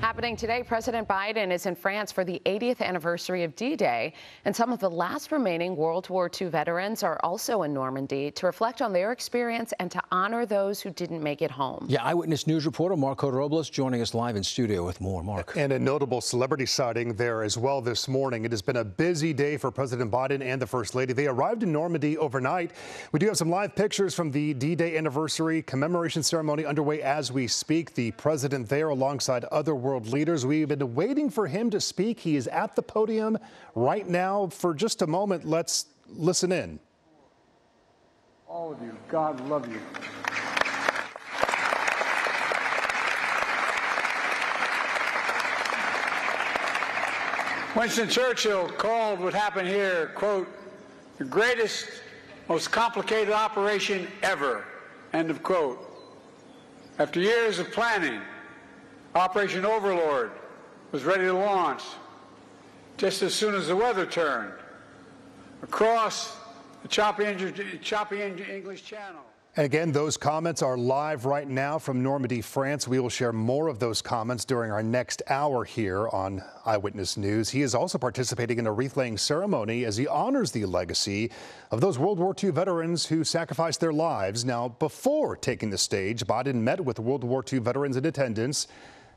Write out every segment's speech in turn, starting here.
Happening today, President Biden is in France for the 80th anniversary of D-Day, and some of the last remaining World War II veterans are also in Normandy to reflect on their experience and to honor those who didn't make it home. Yeah, Eyewitness News reporter Marco Robles joining us live in studio with more. Marc. And a notable celebrity sighting there as well this morning. It has been a busy day for President Biden and the First Lady. They arrived in Normandy overnight. We do have some live pictures from the D-Day anniversary commemoration ceremony underway as we speak. The president there alongside other world leaders. We've been waiting for him to speak. He is at the podium right now. For just a moment, let's listen in. All of you, God love you. Winston Churchill called what happened here, quote, the greatest, most complicated operation ever, end of quote. After years of planning, Operation Overlord was ready to launch just as soon as the weather turned across the choppy, choppy English Channel. And again, those comments are live right now from Normandy, France. We will share more of those comments during our next hour here on Eyewitness News. He is also participating in a wreath laying ceremony as he honors the legacy of those World War II veterans who sacrificed their lives. Now, before taking the stage, Biden met with World War II veterans in attendance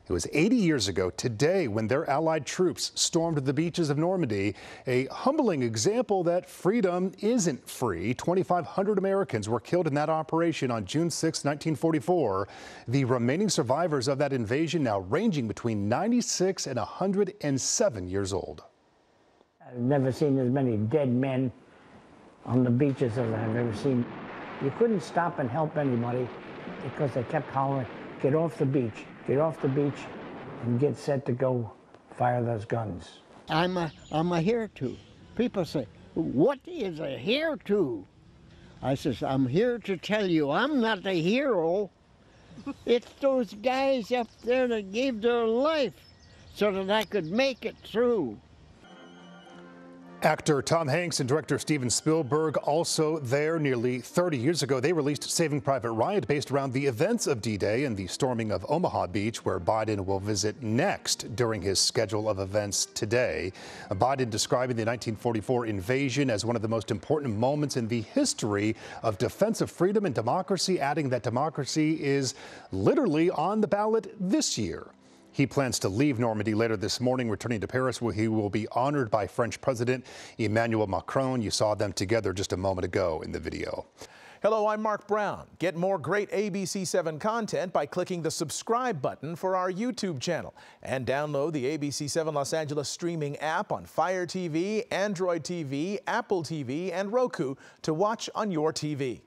it was 80 years ago today when their Allied troops stormed the beaches of Normandy, a humbling example that freedom isn't free. 2,500 Americans were killed in that operation on June 6, 1944. The remaining survivors of that invasion now ranging between 96 and 107 years old. I've never seen as many dead men on the beaches as I've ever seen. You couldn't stop and help anybody because they kept hollering, get off the beach, get off the beach and get set to go fire those guns. I'm a, I'm a here to. People say, what is a here to? I says, I'm here to tell you I'm not a hero. it's those guys up there that gave their life so that I could make it through. Actor Tom Hanks and director Steven Spielberg also there nearly 30 years ago. They released Saving Private Ryan based around the events of D-Day and the storming of Omaha Beach, where Biden will visit next during his schedule of events today. Biden describing the 1944 invasion as one of the most important moments in the history of defense of freedom and democracy, adding that democracy is literally on the ballot this year. He plans to leave Normandy later this morning, returning to Paris, where he will be honored by French President Emmanuel Macron. You saw them together just a moment ago in the video. Hello, I'm Marc Brown. Get more great ABC7 content by clicking the subscribe button for our YouTube channel and download the ABC7 Los Angeles streaming app on Fire TV, Android TV, Apple TV, and Roku to watch on your TV.